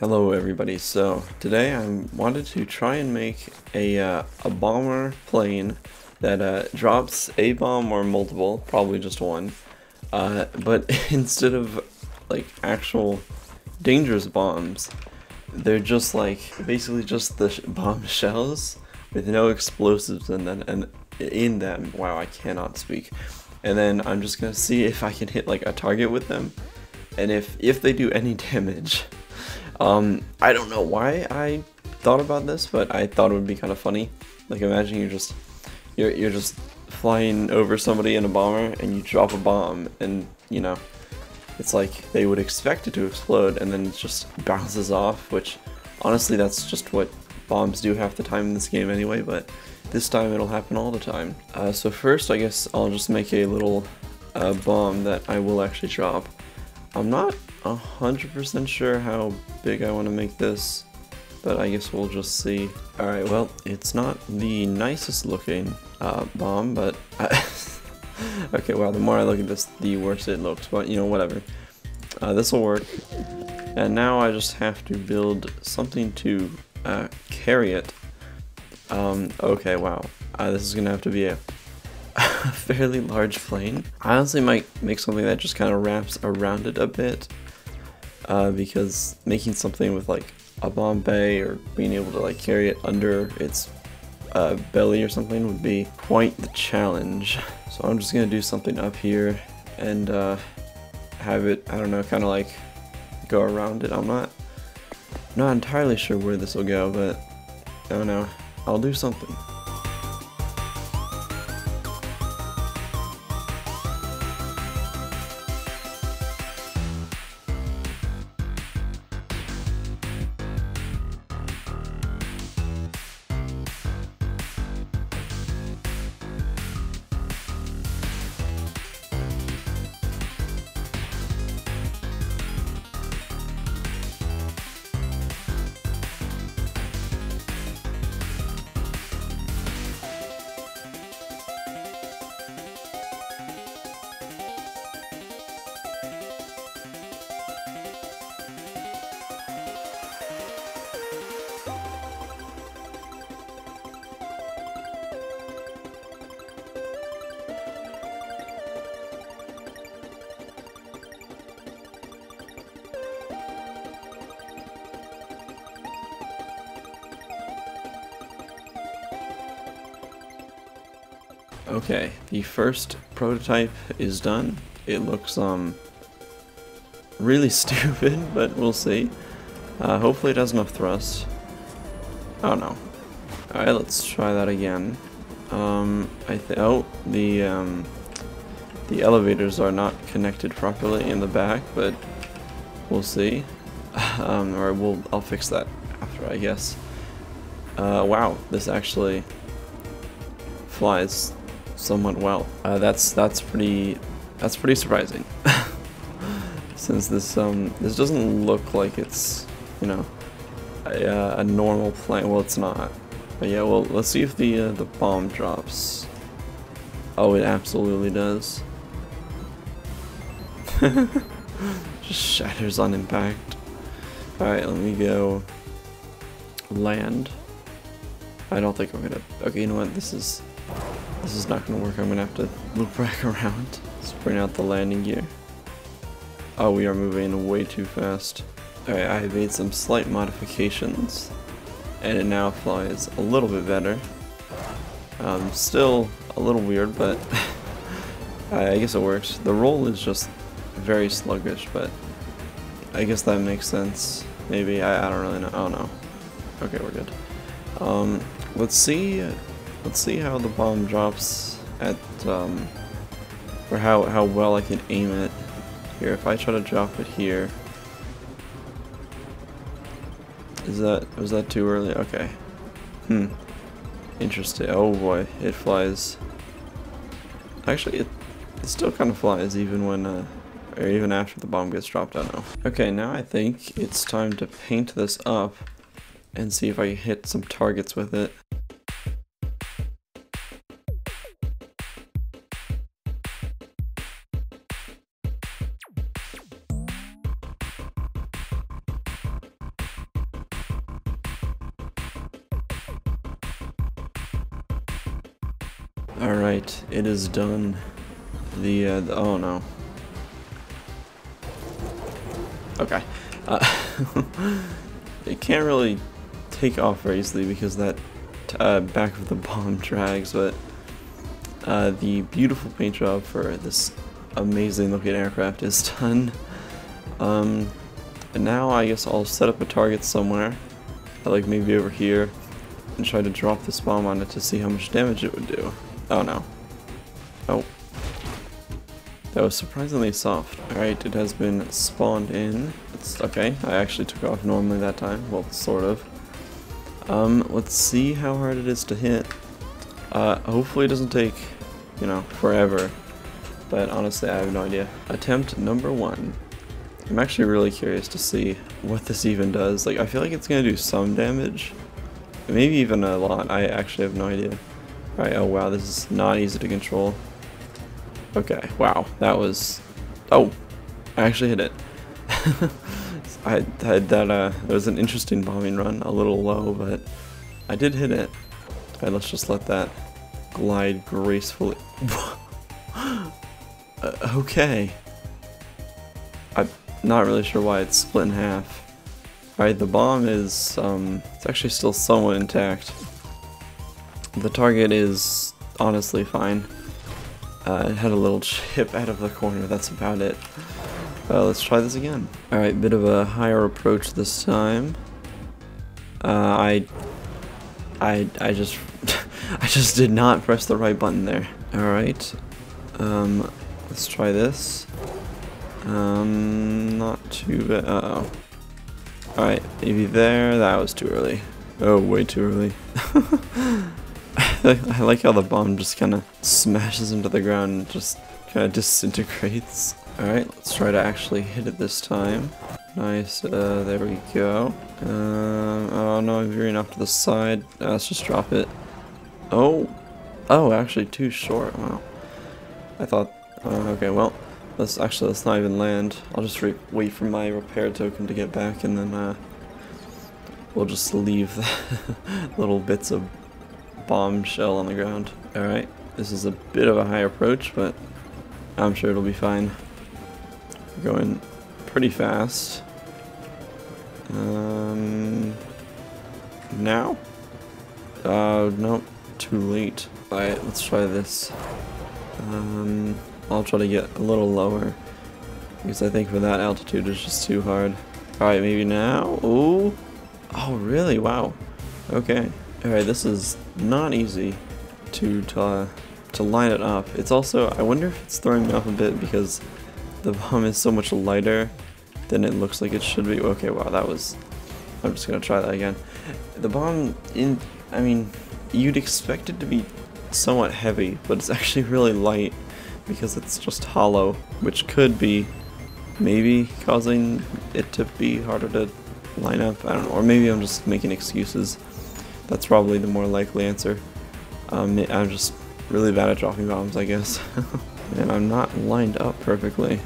Hello everybody, so today I wanted to try and make a, uh, a bomber plane that uh, drops a bomb or multiple, probably just one, uh, but instead of like actual dangerous bombs, they're just like basically just the sh bomb shells with no explosives in them, and in them, wow I cannot speak, and then I'm just gonna see if I can hit like a target with them, and if, if they do any damage, um, I don't know why I thought about this, but I thought it would be kind of funny. Like imagine you're just you're you're just flying over somebody in a bomber and you drop a bomb and you know it's like they would expect it to explode and then it just bounces off, which honestly that's just what bombs do half the time in this game anyway, but this time it'll happen all the time. Uh, so first I guess I'll just make a little uh, bomb that I will actually drop. I'm not 100% sure how big I want to make this, but I guess we'll just see. Alright, well, it's not the nicest looking uh, bomb, but... I okay, well, the more I look at this, the worse it looks, but, you know, whatever. Uh, this will work. And now I just have to build something to uh, carry it. Um, okay, wow. Uh, this is gonna have to be a a fairly large plane. I honestly might make something that just kind of wraps around it a bit uh, because making something with like a bomb bay or being able to like carry it under its uh, belly or something would be quite the challenge. So I'm just gonna do something up here and uh, have it, I don't know, kind of like go around it. I'm not, not entirely sure where this will go, but I don't know. I'll do something. Okay, the first prototype is done. It looks um really stupid, but we'll see. Uh, hopefully it has enough thrust. Oh no. Alright, let's try that again. Um, I think oh the um the elevators are not connected properly in the back, but we'll see. um, or we'll I'll fix that after, I guess. Uh, wow, this actually flies somewhat well. Uh, that's that's pretty that's pretty surprising. Since this um this doesn't look like it's you know a, uh, a normal plane. Well, it's not. But yeah, well, let's see if the uh, the bomb drops. Oh, it absolutely does. Just shatters on impact. Alright, let me go land. I don't think I'm gonna... Okay, you know what? This is this is not to work. I'm to have to loop back around. Let's bring out the landing gear. Oh, we are moving way too fast. Alright, I made some slight modifications. And it now flies a little bit better. Um, still a little weird, but I guess it works. The roll is just very sluggish, but I guess that makes sense. Maybe, I, I don't really know. Oh no. Okay, we're good. Um, let's see Let's see how the bomb drops at, um, or how, how well I can aim it. Here, if I try to drop it here. Is that, was that too early? Okay. Hmm. Interesting. Oh boy, it flies. Actually, it, it still kind of flies even when, uh, or even after the bomb gets dropped, I don't know. Okay, now I think it's time to paint this up and see if I hit some targets with it. Alright, it is done. The, uh, the, oh no. Okay. Uh, it can't really take off very easily because that uh, back of the bomb drags, but uh, the beautiful paint job for this amazing looking aircraft is done. Um, and now I guess I'll set up a target somewhere, like maybe over here, and try to drop this bomb on it to see how much damage it would do. Oh no. Oh. That was surprisingly soft. Alright, it has been spawned in. It's okay. I actually took off normally that time. Well, sort of. Um, let's see how hard it is to hit. Uh, hopefully it doesn't take, you know, forever. But honestly, I have no idea. Attempt number one. I'm actually really curious to see what this even does. Like, I feel like it's gonna do some damage. Maybe even a lot. I actually have no idea. Right, oh wow, this is not easy to control. Okay, wow, that was... Oh, I actually hit it. I had that, uh, it was an interesting bombing run, a little low, but I did hit it. Alright, let's just let that glide gracefully. uh, okay. I'm not really sure why it's split in half. Alright, the bomb is, um, it's actually still somewhat intact. The target is honestly fine. Uh, it had a little chip out of the corner, that's about it. Uh, let's try this again. Alright, bit of a higher approach this time. Uh, I... I, I just... I just did not press the right button there. Alright. Um, let's try this. Um, not too bad. Uh oh Alright, maybe there. That was too early. Oh, way too early. I like how the bomb just kind of smashes into the ground and just kind of disintegrates. Alright, let's try to actually hit it this time. Nice, uh, there we go. Um, oh no, I'm veering off to the side. Uh, let's just drop it. Oh, oh, actually too short, wow. I thought, uh, okay, well, let's actually, let's not even land. I'll just wait for my repair token to get back and then, uh, we'll just leave little bits of bombshell on the ground. Alright, this is a bit of a high approach, but I'm sure it'll be fine. Going pretty fast. Um, now? Uh, nope, too late. Alright, let's try this. Um, I'll try to get a little lower. Because I think for that altitude it's just too hard. Alright, maybe now? Ooh! Oh, really? Wow. Okay. Alright, this is not easy to, to, uh, to line it up. It's also, I wonder if it's throwing me off a bit because the bomb is so much lighter than it looks like it should be. Okay, wow, that was, I'm just gonna try that again. The bomb, in, I mean, you'd expect it to be somewhat heavy, but it's actually really light because it's just hollow, which could be maybe causing it to be harder to line up. I don't know, or maybe I'm just making excuses. That's probably the more likely answer. Um, I'm just really bad at dropping bombs, I guess. and I'm not lined up perfectly.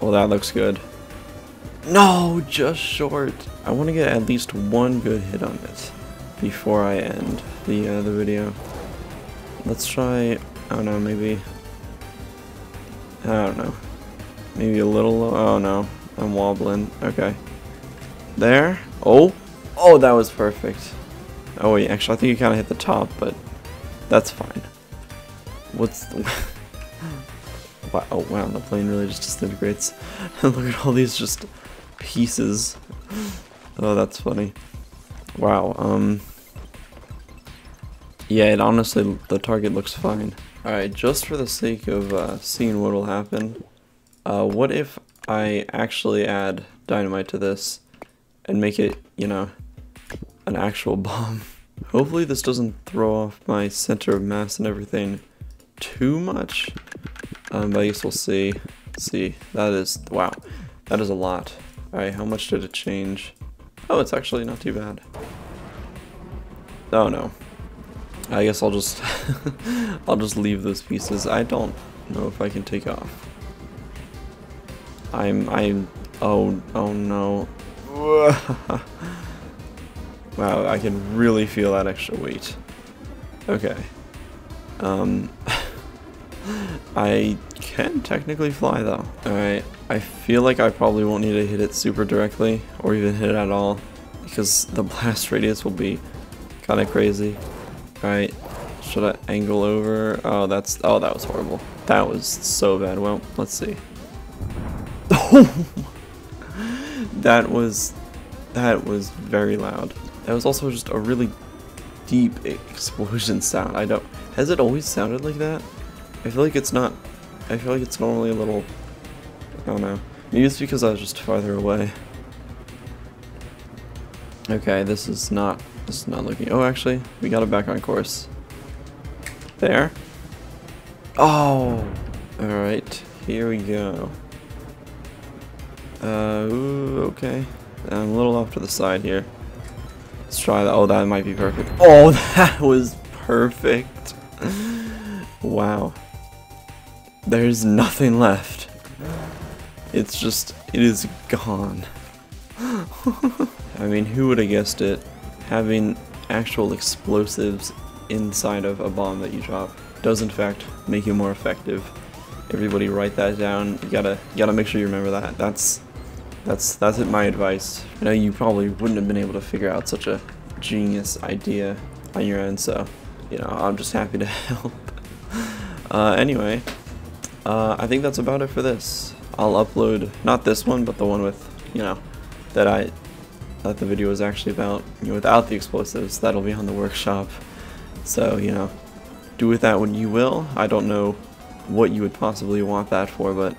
Well, that looks good. No, just short. I want to get at least one good hit on this before I end the uh, the video. Let's try. I don't know. Maybe. I don't know. Maybe a little. Oh no, I'm wobbling. Okay. There. Oh. Oh, that was perfect. Oh wait, actually, I think you kind of hit the top, but that's fine. What's the... wow, oh wow, the plane really just disintegrates. Look at all these just pieces. Oh, that's funny. Wow, um... Yeah, it honestly, the target looks fine. Alright, just for the sake of uh, seeing what will happen, uh, what if I actually add dynamite to this and make it, you know, an actual bomb. Hopefully this doesn't throw off my center of mass and everything too much. Um, but I guess we'll see. See, that is, wow, that is a lot. Alright, how much did it change? Oh, it's actually not too bad. Oh no. I guess I'll just, I'll just leave those pieces. I don't know if I can take off. I'm, I'm, oh, oh no. Wow, I can really feel that extra weight. Okay. Um, I can technically fly though. Alright, I feel like I probably won't need to hit it super directly or even hit it at all because the blast radius will be kind of crazy. Alright, should I angle over? Oh, that's, oh, that was horrible. That was so bad. Well, let's see. that was, that was very loud. That was also just a really deep explosion sound. I don't, has it always sounded like that? I feel like it's not, I feel like it's normally a little, I don't know. Maybe it's because I was just farther away. Okay, this is not, this is not looking, oh actually, we got it back on course. There. Oh! Alright, here we go. Uh, ooh, okay. I'm a little off to the side here. Let's try that. Oh, that might be perfect. Oh, that was perfect. wow. There's nothing left. It's just, it is gone. I mean, who would have guessed it? Having actual explosives inside of a bomb that you drop does in fact make you more effective. Everybody write that down. You gotta, you gotta make sure you remember that. That's that's that's my advice. I know you probably wouldn't have been able to figure out such a genius idea on your end, so you know I'm just happy to help. Uh, anyway, uh, I think that's about it for this. I'll upload not this one, but the one with you know that I that the video was actually about you know, without the explosives. That'll be on the workshop. So you know, do with that what you will. I don't know what you would possibly want that for, but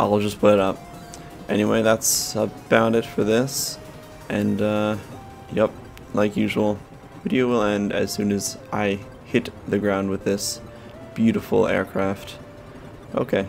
I'll just put it up. Anyway, that's about it for this. And, uh, yep, like usual, video will end as soon as I hit the ground with this beautiful aircraft. Okay.